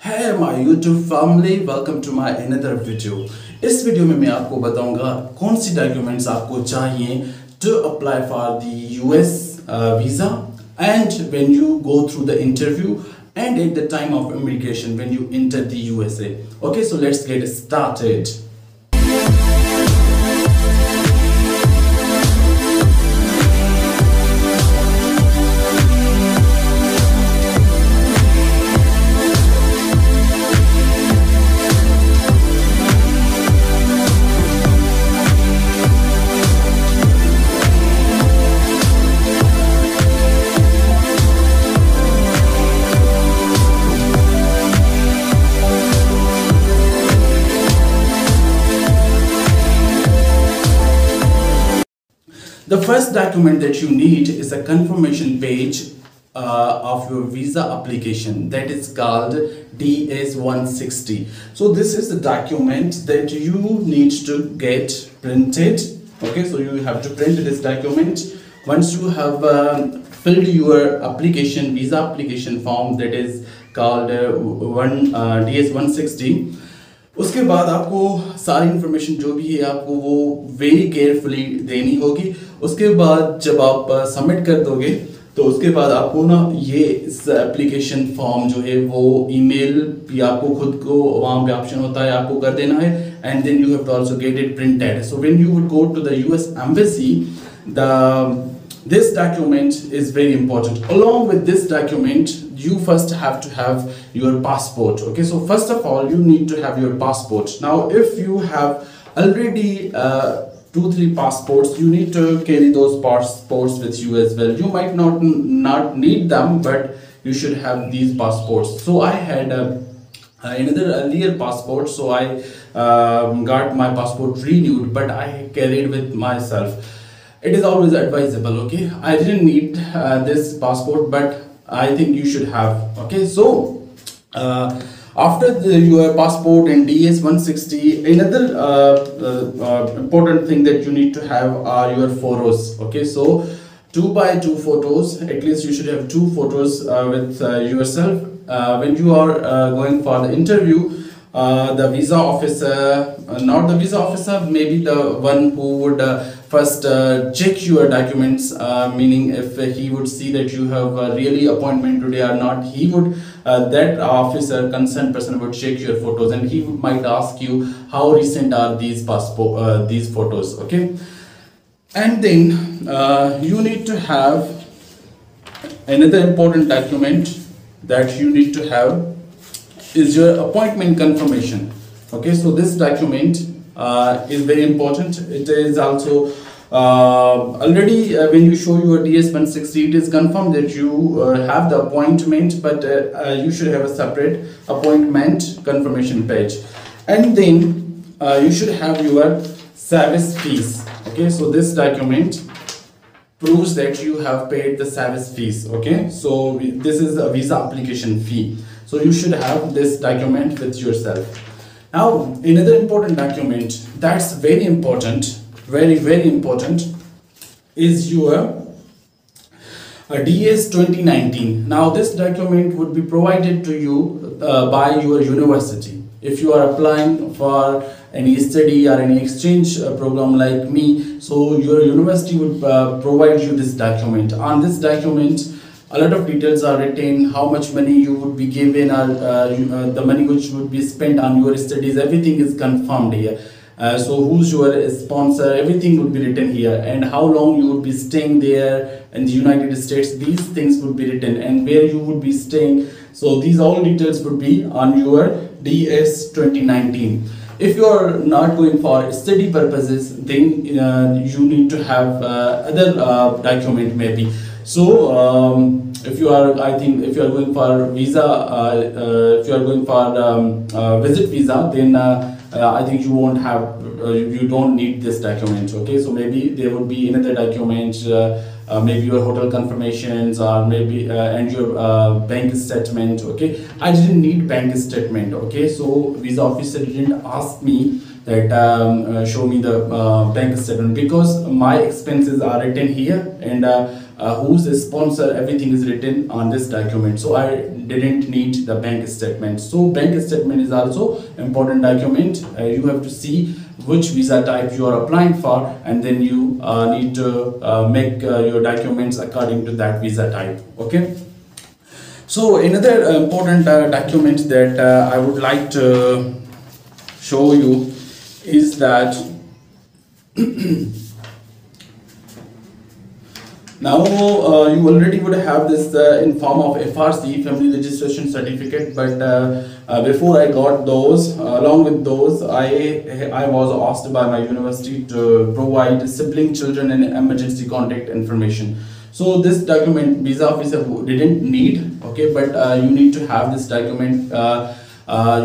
Hi my YouTube family welcome to my another video इस video में मैं आपको बताऊँगा कौन सी डॉक्यूमेंट्स आपको चाहिए to apply for the US visa and when you go through the interview and at the time of immigration when you enter the USA okay so let's get started The first document that you need is a confirmation page uh, of your visa application that is called DS160. So this is the document that you need to get printed. Okay, so you have to print this document. Once you have um, filled your application, visa application form that is called uh, one uh, DS160. उसके बाद आपको सारी information जो भी है आपको वो very carefully देनी होगी। उसके बाद जब आप सबमिट कर दोगे तो उसके बाद आपको ना ये एप्लीकेशन फॉर्म जो है वो ईमेल भी आपको खुद को वहाँ पे ऑप्शन होता है, आपको कर देना है। And then you have to also get it printed so when you would go to the US embassy the this document is very important. Along with this document you first have to have your passport okay? So first of all you need to have your passport. Now if you have already uh, two three passports you need to carry those passports with you as well. You might not not need them but you should have these passports. So i had a another earlier passport so i um, got my passport renewed but i carried with myself. It is always advisable okay? I didn't need uh, this passport but i think you should have okay? So uh, after the, your passport and ds 160 another uh, important thing that you need to have are your photos okay? So two by two photos at least you should have two photos with yourself. When you are going for the interview uh, the visa officer, uh, not the visa officer, maybe the one who would uh, first check your documents, meaning if he would see that you have a really appointment today or not, he would, that officer, concerned person would check your photos and he might ask you how recent are these passport, these photos, okay? And then you need to have another important document that you need to have is your appointment confirmation okay so this document uh, is very important it is also uh, already uh, when you show your ds160 it is confirmed that you uh, have the appointment but uh, you should have a separate appointment confirmation page. And then you should have your service fees. Okay so this document proves that you have paid the service fees. Okay so this is a visa application fee. So you should have this document with yourself. Now, another important document that's very important, very, very important is your uh, DS 2019. Now, this document would be provided to you uh, by your university. If you are applying for any study or any exchange uh, program like me, so your university would provide you this document. On this document, a lot of details are written how much money you would be given or uh, uh, the money which would be spent on your studies everything is confirmed here uh, so who's your sponsor? Everything would be written here. And how long you would be staying there in the united states these things would be written. And where you would be staying. So these all details would be on your ds 2019 if you are not going for study purposes then uh, you need to have uh, other uh, document maybe. So um, if you are i think if you are going for visa uh, uh, if you are going for um, visit visa then i think you won't have you don't need this document okay? So maybe there would be another document uh, maybe your hotel confirmations or maybe uh, and your uh, bank statement okay? I didn't need bank statement okay? So visa officer didn't ask me that um, show me the bank statement because my expenses are written here and uh, who's the sponsor? Everything is written on this document. So i didn't need the bank statement. So bank statement is also important document. Uh, you have to see which visa type you are applying for and then you uh, need to uh, make uh, your documents according to that visa type. Okay? So another important uh, document that uh, i would like to show you is that Now uh, you already would have this uh, in form of FRC family registration certificate but uh, uh, before I got those uh, along with those I I was asked by my university to provide sibling children and emergency contact information. So this document visa officer didn't need okay but uh, you need to have this document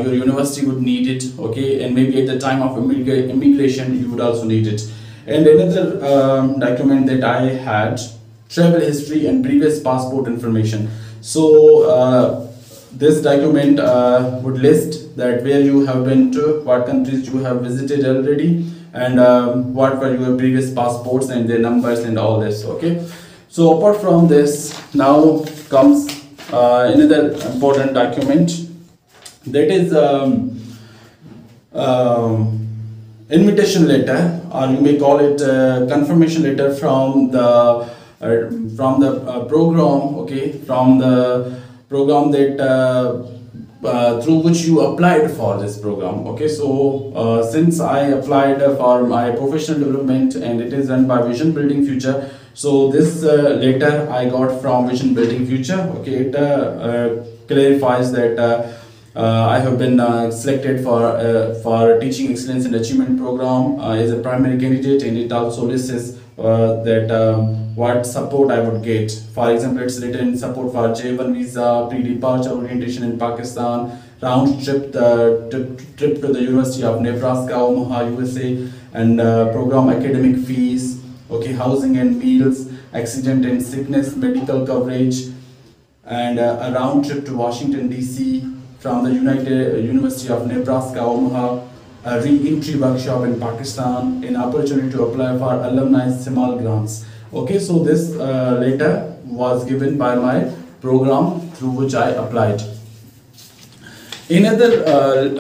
your university would need it okay and maybe at the time of immigration you would also need it. And another um, document that I had travel history and previous passport information. So uh, this document uh, would list that where you have been to what countries you have visited already and um, what were your previous passports and their numbers and all this okay? So apart from this now comes uh, another important document. That is um, um, invitation letter or you may call it confirmation letter from the uh, from the uh, program okay from the program that uh, uh, through which you applied for this program okay so uh, since i applied for my professional development and it is run by vision building future so this uh, letter i got from vision building future okay it clarifies that I have been selected for for teaching excellence and achievement program as a primary candidate and it also lists uh, that um, what support I would get. For example, it's written support for J1 visa, pre-departure orientation in Pakistan, round trip, the trip, trip to the University of Nebraska, Omaha, USA, and uh, program academic fees, okay, housing and meals, accident and sickness, medical coverage, and uh, a round trip to Washington DC from the United University of Nebraska, Omaha, re-entry workshop in Pakistan, an opportunity to apply for alumni CEMAL grants. Okay, so this uh, letter was given by my program through which I applied. Another uh,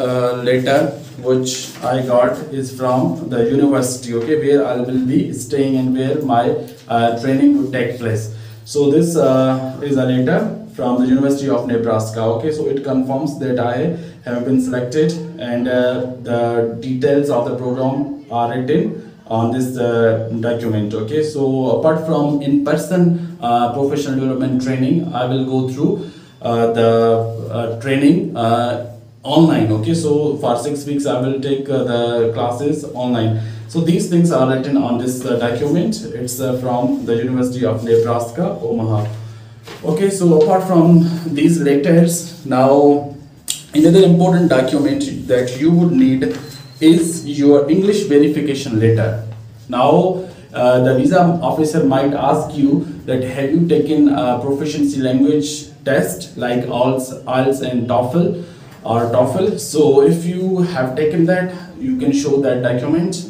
uh, letter which I got is from the university, okay, where I will be staying and where my uh, training would take place. So this uh, is a letter from the University of Nebraska, okay, so it confirms that I have been selected and uh, the details of the program are written on this uh, document okay? So apart from in-person uh, professional development training i will go through uh, the uh, training uh, online okay? So for six weeks i will take the classes online. So these things are written on this document. It's from the university of nebraska omaha. Okay? So apart from these letters now Another important document that you would need is your English verification letter. Now, uh, the visa officer might ask you that have you taken a proficiency language test like IELTS, IELTS and TOEFL or TOEFL. So if you have taken that, you can show that document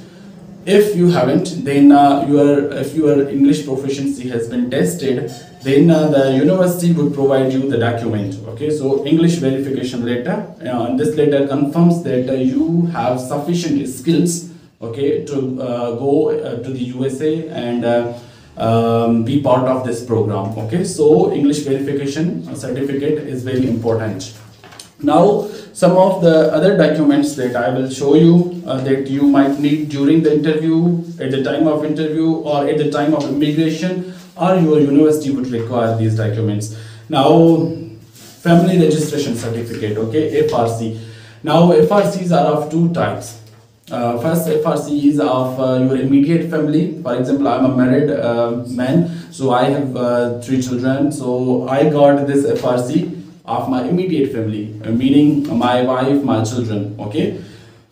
if you haven't then uh, your if your english proficiency has been tested then uh, the university would provide you the document okay? So english verification letter uh, this letter confirms that uh, you have sufficient skills okay to uh, go uh, to the usa and um, be part of this program okay? So english verification certificate is very important now some of the other documents that I will show you uh, that you might need during the interview, at the time of interview or at the time of immigration or your university would require these documents. Now family registration certificate, okay, FRC. Now FRCs are of two types. Uh, first FRC is of uh, your immediate family. For example, I'm a married uh, man, so I have uh, three children. So I got this FRC of my immediate family, uh, meaning my wife, my children. Okay.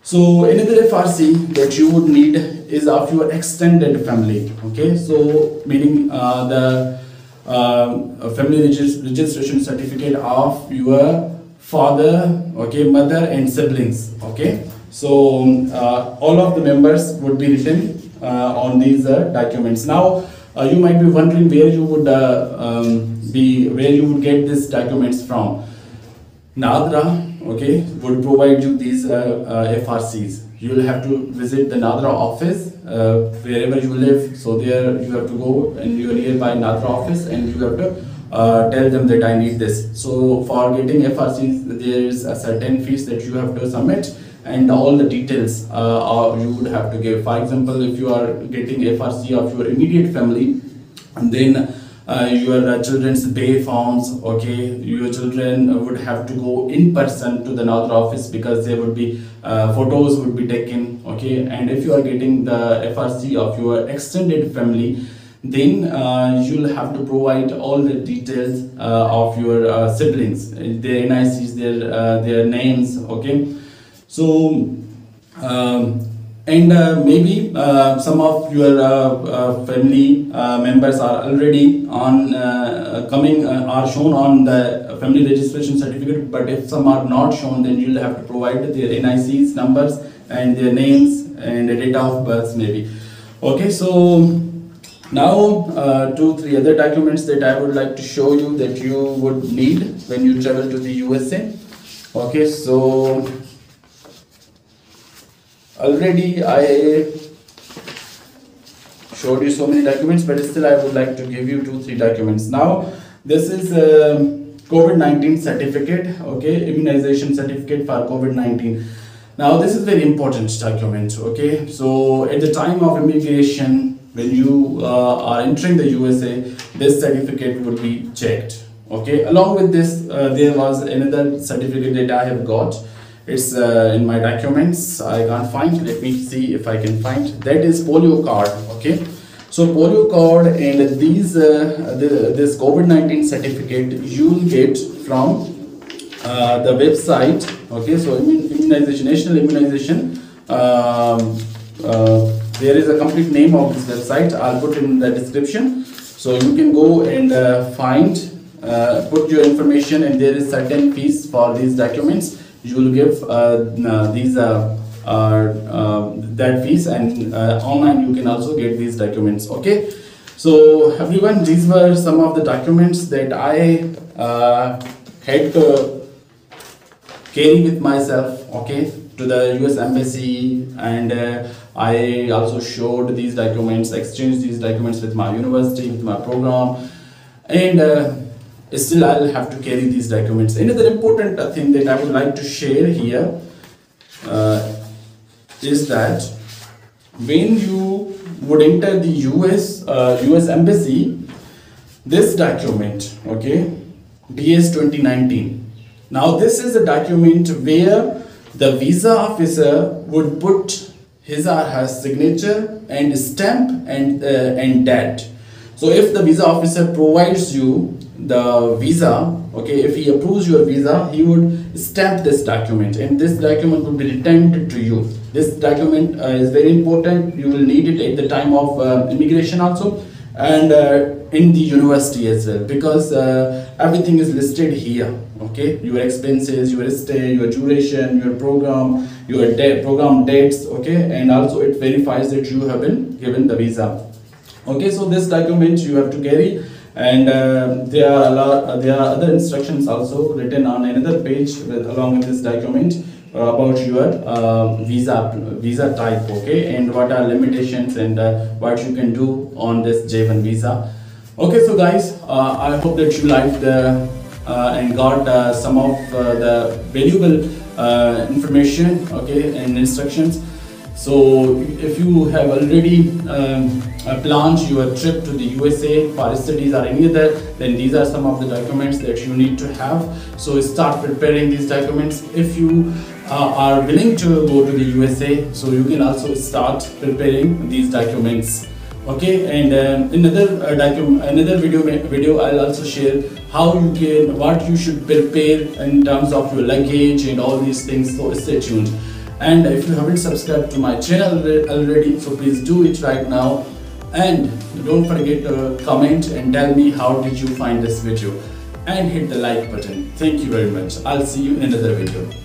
So another FRC that you would need is of your extended family. Okay. So meaning uh, the uh, family regis registration certificate of your father, okay, mother and siblings. Okay. So uh, all of the members would be written uh, on these uh, documents. Now you might be wondering where you would um, be where you would get these documents from. Nadra okay would provide you these uh, uh, frcs you will have to visit the nadra office uh, wherever you live. So there you have to go and you are nearby nadra office and you have to uh, tell them that i need this. So for getting frcs there is a certain fees that you have to submit and all the details uh, are, you would have to give. For example, if you are getting FRC of your immediate family, and then uh, your uh, children's B-forms, okay, your children would have to go in person to the Nadra office because there would be uh, photos would be taken, okay, and if you are getting the FRC of your extended family, then uh, you'll have to provide all the details uh, of your uh, siblings, their NICs, their their names, okay? So, um, and uh, maybe uh, some of your uh, uh family uh, members are already on uh, coming are shown on the family registration certificate. But if some are not shown then you'll have to provide their NICs numbers and their names and the date of birth maybe. Okay so now two three other documents that I would like to show you that you would need when you travel to the USA okay so already I showed you so many documents but still I would like to give you two three documents. Now this is a COVID-19 certificate okay? Immunization certificate for COVID-19 now this is very important document okay? So at the time of immigration when you uh, are entering the USA this certificate would be checked okay? Along with this uh, there was another certificate that I have got it's uh, in my documents i can't find. Let me see if i can find. That is polio card okay? So polio card and these uh, the, this covid-19 certificate you'll get from uh, the website okay? So immunization national immunization um, uh, there is a complete name of this website. I'll put in the description. So you can go and uh, find uh, put your information and there is certain fees for these documents you will give uh, these uh, uh, that fees and online you can also get these documents okay? So everyone these were some of the documents that I had to carry with myself okay to the US embassy. And uh, I also showed these documents exchanged these documents with my university with my program. And uh, still I'll have to carry these documents. Another important uh, thing that I would like to share here uh, is that when you would enter the US uh, US embassy, this document, okay, DS 2019. Now this is a document where the visa officer would put his or her signature and stamp and uh, and date. So if the visa officer provides you the visa okay if he approves your visa he would stamp this document. And this document will be returned to you. This document uh, is very important. You will need it at the time of uh, immigration also and uh, in the university as well because uh, everything is listed here okay? Your expenses your stay your duration your program your program dates okay? And also it verifies that you have been given the visa. Okay so this document you have to carry and uh, there are lot, uh, there are other instructions also written on another page with, along with this document uh, about your uh, visa visa type okay? And what are limitations and uh, what you can do on this J1 visa. Okay so guys uh, I hope that you liked and got some of the valuable information okay and instructions so if you have already um, planned your trip to the USA for studies or any other, then these are some of the documents that you need to have. So start preparing these documents. If you uh, are willing to go to the USA, so you can also start preparing these documents. Okay, and um, another uh, document, another video video I'll also share how you can, what you should prepare in terms of your luggage and all these things. So stay tuned and if you haven't subscribed to my channel already so please do it right now. And don't forget to comment and tell me how did you find this video. And hit the like button. Thank you very much. I'll see you in another video